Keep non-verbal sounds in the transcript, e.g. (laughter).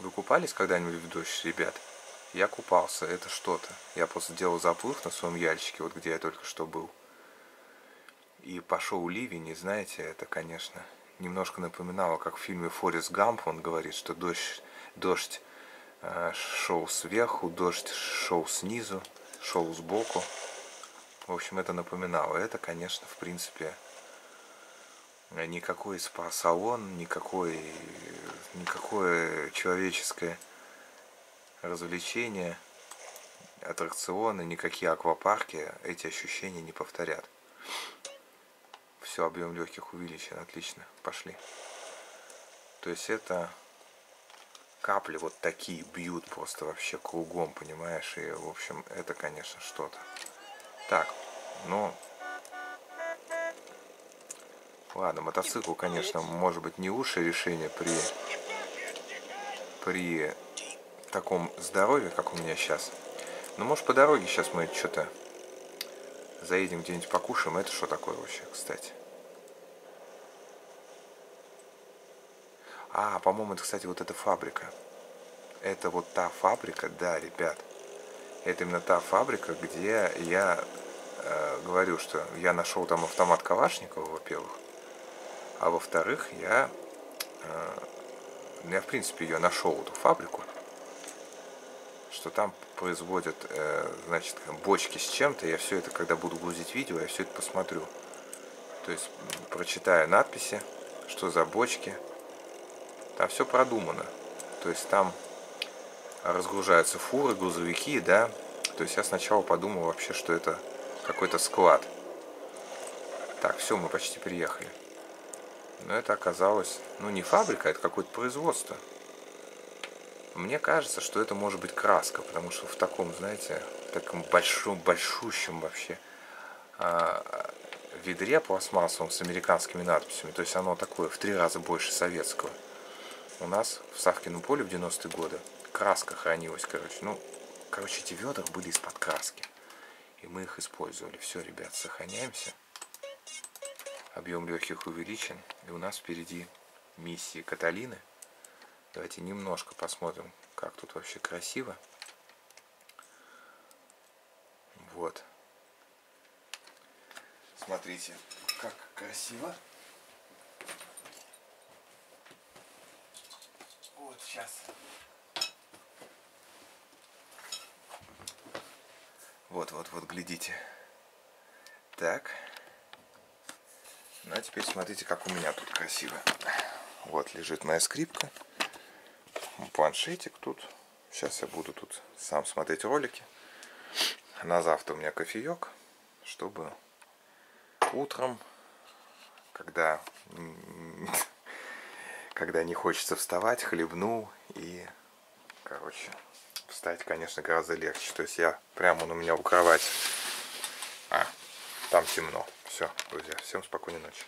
Вы купались когда-нибудь в дождь, ребят? Я купался, это что-то. Я просто делал заплыв на своем яльчике, вот где я только что был. И пошел ливень, и знаете, это, конечно, немножко напоминало, как в фильме «Форест Гамп» он говорит, что дождь, дождь э, шел сверху, дождь шел снизу, шел сбоку. В общем, это напоминало. Это, конечно, в принципе, никакой спа-салон, никакой, никакое человеческое развлечение, аттракционы, никакие аквапарки эти ощущения не повторят. Все, объем легких увеличен, отлично, пошли. То есть это капли вот такие бьют просто вообще кругом, понимаешь? И, в общем, это, конечно, что-то. Так, ну, ладно, мотоцикл, конечно, может быть не лучшее решение при, при таком здоровье, как у меня сейчас. Но может по дороге сейчас мы что-то заедем где-нибудь покушаем. Это что такое вообще, кстати? А, по-моему, это, кстати, вот эта фабрика. Это вот та фабрика, да, ребят. Это именно та фабрика, где я э, говорю, что я нашел там автомат Калашникова, во-первых. А во-вторых, я, э, я, в принципе, ее нашел, эту фабрику что там производят, э, значит, бочки с чем-то. Я все это, когда буду грузить видео, я все это посмотрю. То есть, прочитаю надписи, что за бочки. Там все продумано. То есть, там разгружаются фуры, грузовики, да. То есть, я сначала подумал вообще, что это какой-то склад. Так, все, мы почти приехали. Но это оказалось, ну, не фабрика, это какое-то производство. Мне кажется, что это может быть краска, потому что в таком, знаете, таком большом, большущем вообще э, ведре пластмассовом с американскими надписями, то есть оно такое в три раза больше советского. У нас в Савкином поле в 90-е годы краска хранилась, короче. Ну, короче, эти ведра были из-под краски. И мы их использовали. Все, ребят, сохраняемся. Объем легких увеличен. И у нас впереди миссии Каталины. Давайте немножко посмотрим, как тут вообще красиво. Вот. Смотрите, как красиво. Вот сейчас. Вот, вот, вот, глядите. Так. Ну а теперь смотрите, как у меня тут красиво. Вот лежит моя скрипка планшетик тут. Сейчас я буду тут сам смотреть ролики. На завтра у меня кофеек, чтобы утром, когда, (laughs) когда не хочется вставать, хлебнул и, короче, встать, конечно, гораздо легче. То есть я прямо он у меня у кровати. А, там темно. Все, друзья, всем спокойной ночи.